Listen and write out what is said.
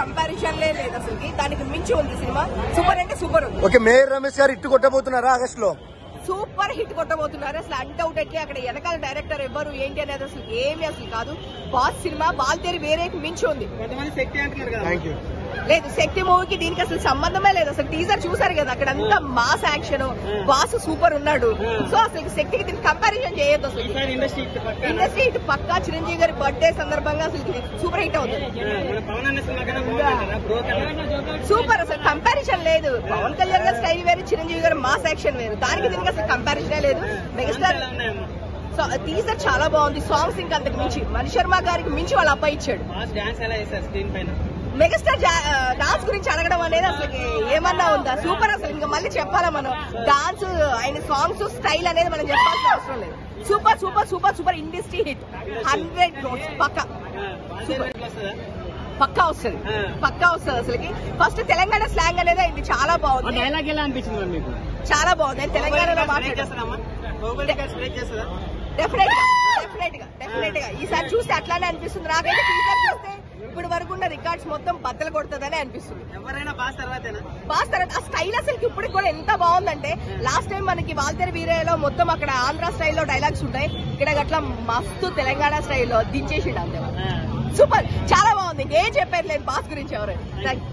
Comparison లేదు అసలు దానికి మించి ఉంది సినిమా. సూపర్ అంటే సూపర్ ఉంది. ఓకే మేయర్ రమేష్ గారు ఇట్టు కొట్టబోతున్నారా ఆగస్ట్లో సూపర్ హిట్ కొట్టబోతున్నారు. అసలు అన్డౌటెడ్లీ అక్కడ వెనకాల డైరెక్టర్ ఎవరు ఏంటి అనేది అసలు ఏమి అసలు కాదు. బాస్ సినిమా బాల్తేరి వేరే మించి ఉంది. లేదు శక్తి మూవీకి దీనికి అసలు సంబంధమే లేదు. అసలు టీజర్ చూసారు కదా అక్కడ అంతా మాస్ యాక్షన్ బాస్ సూపర్ ఉన్నాడు. సో అసలు శక్తికి దీనికి కంపారిజన్ చేయొద్దు అసలు ఇండస్ట్రీ ఇటు పక్క? చిరంజీవి గారి బర్త్డే సందర్భంగా అసలు ఇది సూపర్ హిట్ అవుతుంది సూపర్ అసలు కంపారిజన్ లేదు. పవన్ కళ్యాణ్ గారి స్టైల్ వేరు చిరంజీవి గారి మాస్ యాక్షన్ వేరు. దానికి దీనికి అసలు కంపారిజనే లేదు. మెగాస్టార్ టీజర్ చాలా బాగుంది. సాంగ్స్ ఇంకా అంతకు మించి. మణి శర్మ గారికి మించి వాళ్ళ అబ్బాయి ఇచ్చాడు. మెగాస్టార్ డాన్స్ గురించి అడగడం అనేది అసలు ఏమన్నా ఉందా? సూపర్ అసలు. ఇంకా మళ్ళీ చెప్పాలా మనం? డాన్స్ ఆయన సాంగ్స్ స్టైల్ అనేది మనం చెప్పాల్సిన అవసరం లేదు. Super super super super industry hit hundred crores పక్క. పక్కా వస్తుంది. పక్కా వస్తుంది అసలుకి. ఫస్ట్ తెలంగాణ స్లాంగ్ అనేది అయింది చాలా బాగుంది. డైలాగ్ ఎలా అనిపించింది మీకు? చాలా బాగుంది. తెలంగాణలో డెఫినెట్గా డెఫినెట్గా డెఫినెట్గా. ఈసారి చూస్తే అట్లానే అనిపిస్తుంది. నాకైతే చూస్తే ఇప్పుడు వరకు ఉన్న రికార్డ్స్ మొత్తం బద్దలు కొడుతుందని అనిపిస్తుంది. ఎవరైనా బాస్ తర్వాత ఆ స్టైల్ అసలు ఇప్పుడు కూడా ఎంత బాగుందంటే లాస్ట్ టైం మనకి వాల్తేరు వీరయ్యలో మొత్తం అక్కడ ఆంధ్ర స్టైల్లో డైలాగ్స్ ఉంటాయి ఇక్కడ అట్లా మస్తు తెలంగాణ స్టైల్లో దించేసిండు అంతే సూపర్! చాలా బాగుంది. ఇంకేం చెప్పారు లేదు బాస్ గురించి ఎవరు? థ్యాంక్